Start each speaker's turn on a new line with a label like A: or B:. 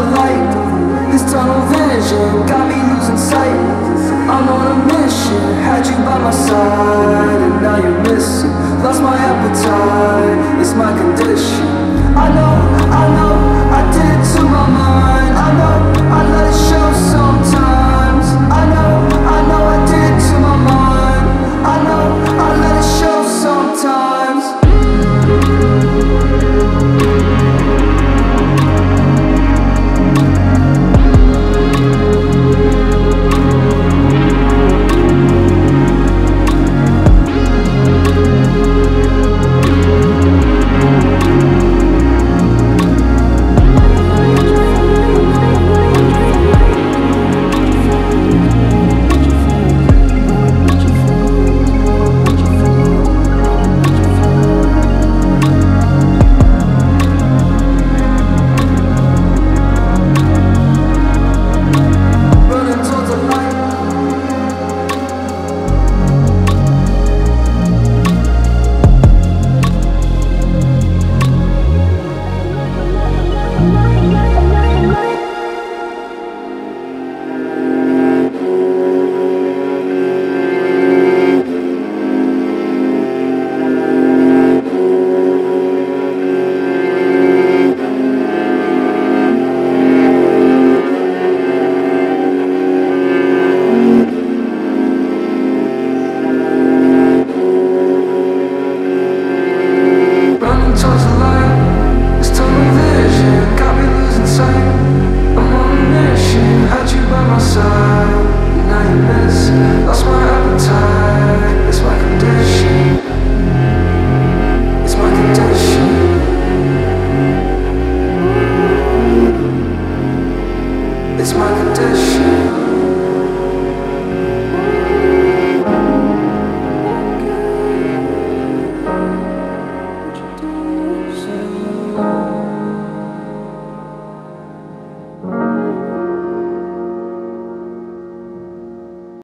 A: the light. This tunnel vision got me losing sight. I'm on a mission, had you by my side And now you're missing, lost my appetite It's my condition.